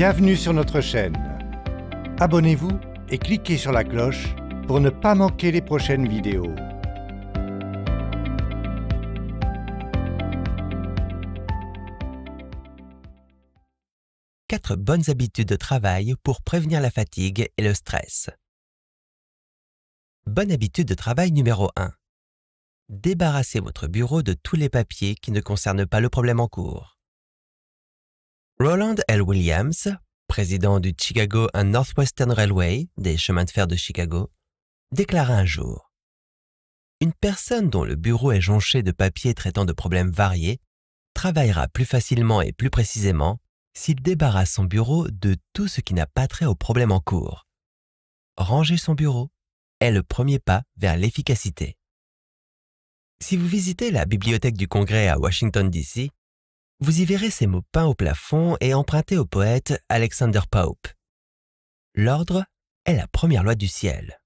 Bienvenue sur notre chaîne. Abonnez-vous et cliquez sur la cloche pour ne pas manquer les prochaines vidéos. Quatre bonnes habitudes de travail pour prévenir la fatigue et le stress. Bonne habitude de travail numéro 1. Débarrassez votre bureau de tous les papiers qui ne concernent pas le problème en cours. Roland L. Williams, président du Chicago and Northwestern Railway, des chemins de fer de Chicago, déclara un jour Une personne dont le bureau est jonché de papiers traitant de problèmes variés travaillera plus facilement et plus précisément s'il débarrasse son bureau de tout ce qui n'a pas trait au problème en cours. Ranger son bureau est le premier pas vers l'efficacité. Si vous visitez la bibliothèque du Congrès à Washington, D.C., vous y verrez ces mots peints au plafond et empruntés au poète Alexander Pope. L'ordre est la première loi du ciel.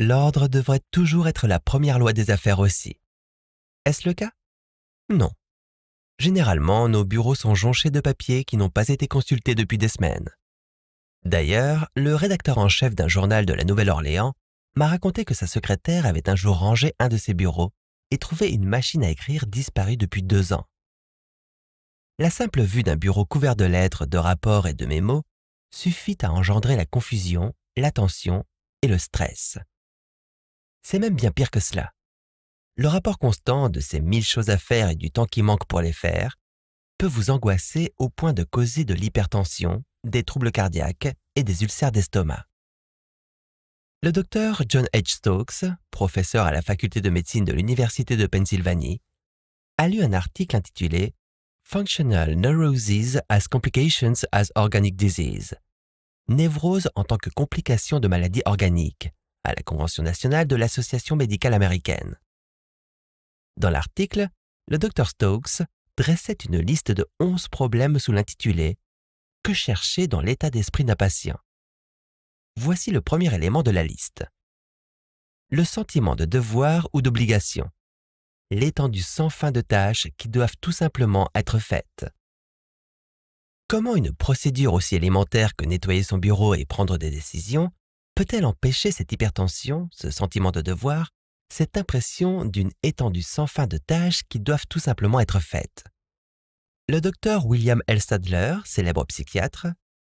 L'ordre devrait toujours être la première loi des affaires aussi. Est-ce le cas? Non. Généralement, nos bureaux sont jonchés de papiers qui n'ont pas été consultés depuis des semaines. D'ailleurs, le rédacteur en chef d'un journal de la Nouvelle-Orléans m'a raconté que sa secrétaire avait un jour rangé un de ses bureaux et trouvé une machine à écrire disparue depuis deux ans. La simple vue d'un bureau couvert de lettres, de rapports et de mémos suffit à engendrer la confusion, l'attention et le stress. C'est même bien pire que cela. Le rapport constant de ces mille choses à faire et du temps qui manque pour les faire peut vous angoisser au point de causer de l'hypertension, des troubles cardiaques et des ulcères d'estomac. Le docteur John H. Stokes, professeur à la faculté de médecine de l'Université de Pennsylvanie, a lu un article intitulé Functional Neuroses as Complications as Organic Disease. Névrose en tant que complication de maladies organiques à la Convention nationale de l'Association médicale américaine. Dans l'article, le Dr Stokes dressait une liste de 11 problèmes sous l'intitulé Que chercher dans l'état d'esprit d'un patient Voici le premier élément de la liste. Le sentiment de devoir ou d'obligation. L'étendue sans fin de tâches qui doivent tout simplement être faites. Comment une procédure aussi élémentaire que nettoyer son bureau et prendre des décisions peut-elle empêcher cette hypertension, ce sentiment de devoir, cette impression d'une étendue sans fin de tâches qui doivent tout simplement être faites? Le docteur William L. Sadler, célèbre psychiatre,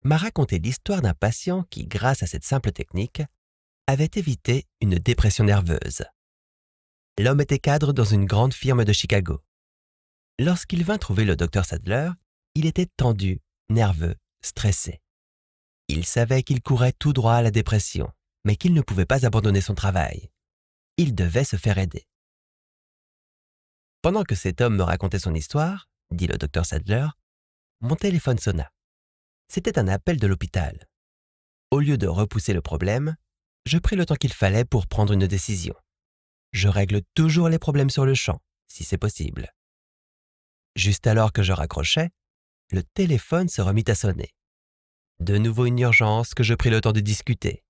m'a raconté l'histoire d'un patient qui, grâce à cette simple technique, avait évité une dépression nerveuse. L'homme était cadre dans une grande firme de Chicago. Lorsqu'il vint trouver le docteur Sadler, il était tendu, nerveux, stressé. Il savait qu'il courait tout droit à la dépression, mais qu'il ne pouvait pas abandonner son travail. Il devait se faire aider. Pendant que cet homme me racontait son histoire, dit le docteur Sadler, mon téléphone sonna. C'était un appel de l'hôpital. Au lieu de repousser le problème, je pris le temps qu'il fallait pour prendre une décision. Je règle toujours les problèmes sur le champ, si c'est possible. Juste alors que je raccrochais, le téléphone se remit à sonner. De nouveau une urgence que je pris le temps de discuter.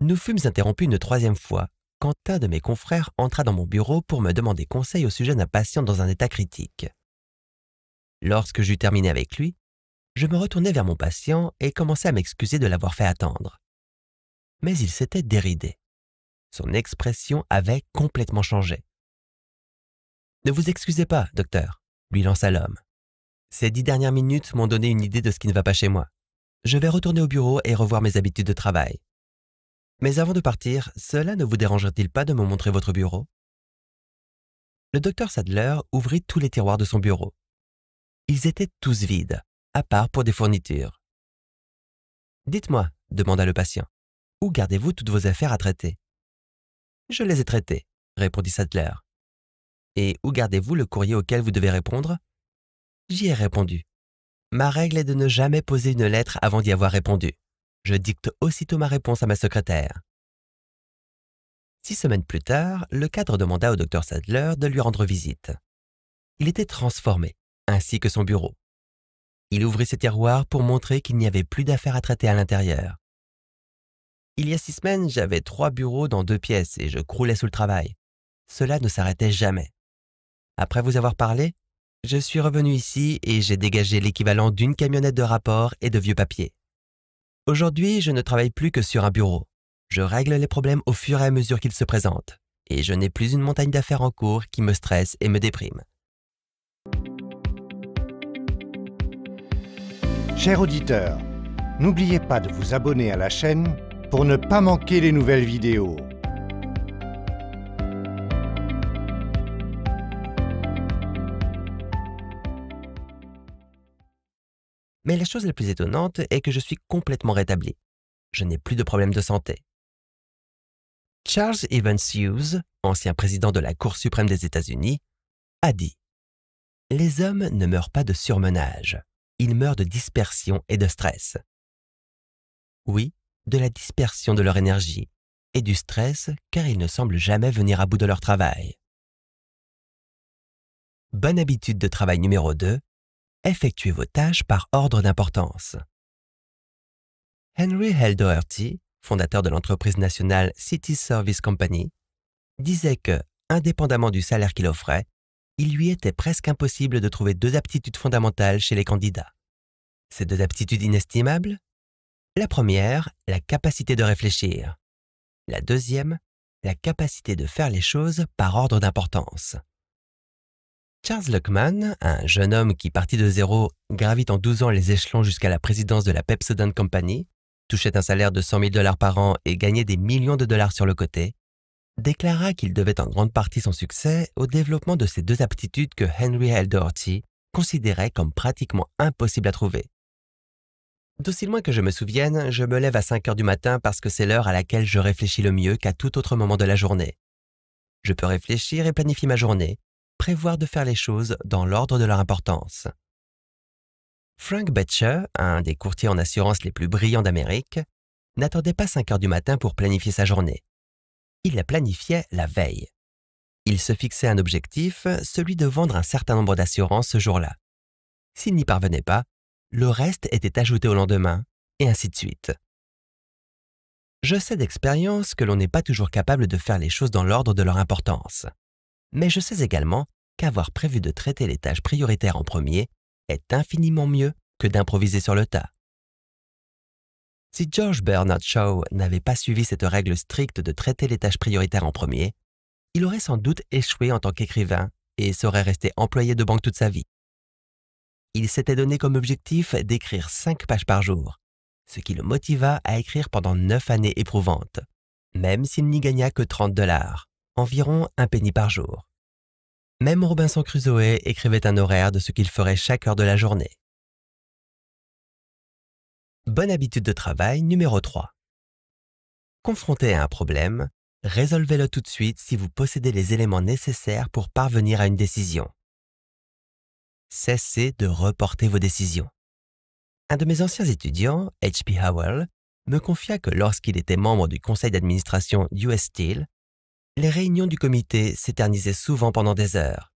Nous fûmes interrompus une troisième fois quand un de mes confrères entra dans mon bureau pour me demander conseil au sujet d'un patient dans un état critique. Lorsque j'eus terminé avec lui, je me retournai vers mon patient et commençai à m'excuser de l'avoir fait attendre. Mais il s'était déridé. Son expression avait complètement changé. Ne vous excusez pas, docteur, lui lança l'homme. Ces dix dernières minutes m'ont donné une idée de ce qui ne va pas chez moi. Je vais retourner au bureau et revoir mes habitudes de travail. Mais avant de partir, cela ne vous dérangerait-il pas de me montrer votre bureau? Le docteur Sadler ouvrit tous les tiroirs de son bureau. Ils étaient tous vides, à part pour des fournitures. Dites-moi, demanda le patient, où gardez-vous toutes vos affaires à traiter? Je les ai traitées, répondit Sadler. Et où gardez-vous le courrier auquel vous devez répondre? J'y ai répondu. Ma règle est de ne jamais poser une lettre avant d'y avoir répondu. Je dicte aussitôt ma réponse à ma secrétaire. Six semaines plus tard, le cadre demanda au docteur Sadler de lui rendre visite. Il était transformé, ainsi que son bureau. Il ouvrit ses tiroirs pour montrer qu'il n'y avait plus d'affaires à traiter à l'intérieur. Il y a six semaines, j'avais trois bureaux dans deux pièces et je croulais sous le travail. Cela ne s'arrêtait jamais. Après vous avoir parlé, Je suis revenu ici et j'ai dégagé l'équivalent d'une camionnette de rapports et de vieux papiers. Aujourd'hui, je ne travaille plus que sur un bureau. Je règle les problèmes au fur et à mesure qu'ils se présentent, et je n'ai plus une montagne d'affaires en cours qui me stresse et me déprime. Chers auditeurs, n'oubliez pas de vous abonner à la chaîne pour ne pas manquer les nouvelles vidéos. Mais la chose la plus étonnante est que je suis complètement rétabli. Je n'ai plus de problème de santé. Charles Evans Hughes, ancien président de la Cour suprême des États-Unis, a dit Les hommes ne meurent pas de surmenage, ils meurent de dispersion et de stress. Oui, de la dispersion de leur énergie et du stress car ils ne semblent jamais venir à bout de leur travail. Bonne habitude de travail numéro 2, effectuez vos tâches par ordre d'importance. Henry L. Fondateur de l'entreprise nationale City Service Company, disait que, indépendamment du salaire qu'il offrait, il lui était presque impossible de trouver deux aptitudes fondamentales chez les candidats. Ces deux aptitudes inestimables La première, la capacité de réfléchir. La deuxième, la capacité de faire les choses par ordre d'importance. Charles Luckman, un jeune homme qui, parti de zéro, gravit en 12 ans les échelons jusqu'à la présidence de la Pepsodent Company, touchait un salaire de 100 000 dollars par an et gagnait des millions de dollars sur le côté, déclara qu'il devait en grande partie son succès au développement de ces deux aptitudes que Henry L. Doherty considérait comme pratiquement impossibles à trouver. D'aussi loin que je me souvienne, je me lève à 5 heures du matin parce que c'est l'heure à laquelle je réfléchis le mieux qu'à tout autre moment de la journée. Je peux réfléchir et planifier ma journée, prévoir de faire les choses dans l'ordre de leur importance. Frank Betcher, un des courtiers en assurance les plus brillants d'Amérique, n'attendait pas 5 heures du matin pour planifier sa journée. Il la planifiait la veille. Il se fixait un objectif, celui de vendre un certain nombre d'assurances ce jour-là. S'il n'y parvenait pas, le reste était ajouté au lendemain, et ainsi de suite. Je sais d'expérience que l'on n'est pas toujours capable de faire les choses dans l'ordre de leur importance mais je sais également qu'avoir prévu de traiter les tâches prioritaires en premier est infiniment mieux que d'improviser sur le tas. Si George Bernard Shaw n'avait pas suivi cette règle stricte de traiter les tâches prioritaires en premier, il aurait sans doute échoué en tant qu'écrivain et serait resté employé de banque toute sa vie. Il s'était donné comme objectif d'écrire cinq pages par jour, ce qui le motiva à écrire pendant neuf années éprouvantes, même s'il n'y gagna que 30 dollars, environ un penny par jour. Même Robinson Crusoe écrivait un horaire de ce qu'il ferait chaque heure de la journée. Bonne habitude de travail numéro 3. Confronté à un problème, résolvez-le tout de suite si vous possédez les éléments nécessaires pour parvenir à une décision. Cessez de reporter vos décisions. Un de mes anciens étudiants, H.P. Howell, me confia que lorsqu'il était membre du conseil d'administration d'US Steel, les réunions du comité s'éternisaient souvent pendant des heures.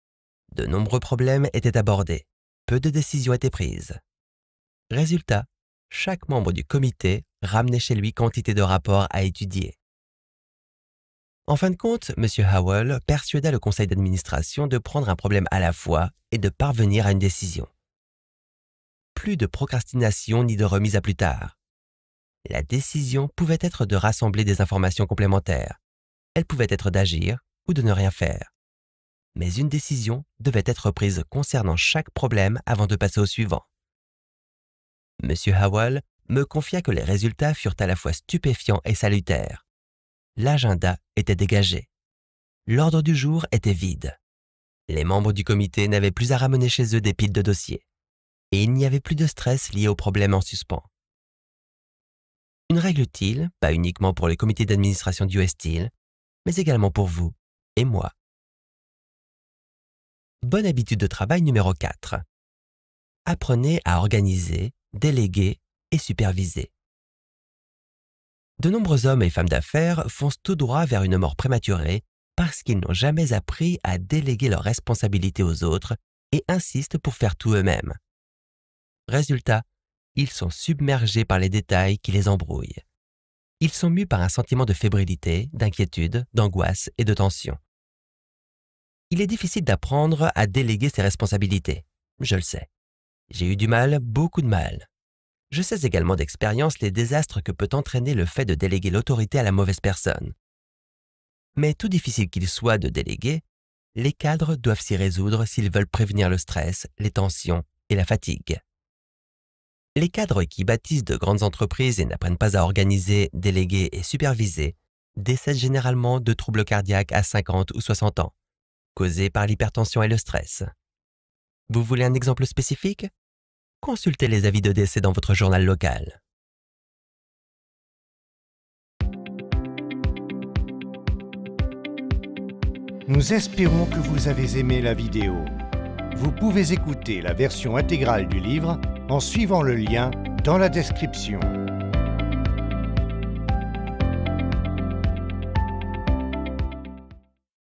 De nombreux problèmes étaient abordés. Peu de décisions étaient prises. Résultat, chaque membre du comité ramenait chez lui quantité de rapports à étudier. En fin de compte, M. Howell persuada le conseil d'administration de prendre un problème à la fois et de parvenir à une décision. Plus de procrastination ni de remise à plus tard. La décision pouvait être de rassembler des informations complémentaires, elle pouvait être d'agir ou de ne rien faire. Mais une décision devait être prise concernant chaque problème avant de passer au suivant. M. Howell me confia que les résultats furent à la fois stupéfiants et salutaires. L'agenda était dégagé. L'ordre du jour était vide. Les membres du comité n'avaient plus à ramener chez eux des piles de dossiers. Et il n'y avait plus de stress lié aux problèmes en suspens. Une règle utile, pas uniquement pour les comités d'administration du Steel, mais également pour vous et moi. Bonne habitude de travail numéro 4. Apprenez à organiser, déléguer et superviser. De nombreux hommes et femmes d'affaires foncent tout droit vers une mort prématurée parce qu'ils n'ont jamais appris à déléguer leurs responsabilités aux autres et insistent pour faire tout eux-mêmes. Résultat, ils sont submergés par les détails qui les embrouillent ils sont mus par un sentiment de fébrilité, d'inquiétude, d'angoisse et de tension. Il est difficile d'apprendre à déléguer ses responsabilités. je le sais. J'ai eu du mal, beaucoup de mal. Je sais également d'expérience les désastres que peut entraîner le fait de déléguer l'autorité à la mauvaise personne. Mais tout difficile qu'il soit de déléguer, les cadres doivent s'y résoudre s'ils veulent prévenir le stress, les tensions et la fatigue. Les cadres qui bâtissent de grandes entreprises et n'apprennent pas à organiser, déléguer et superviser décèdent généralement de troubles cardiaques à 50 ou 60 ans, causés par l'hypertension et le stress. Vous voulez un exemple spécifique? Consultez les avis de décès dans votre journal local. Nous espérons que vous avez aimé la vidéo. Vous pouvez écouter la version intégrale du livre en suivant le lien dans la description.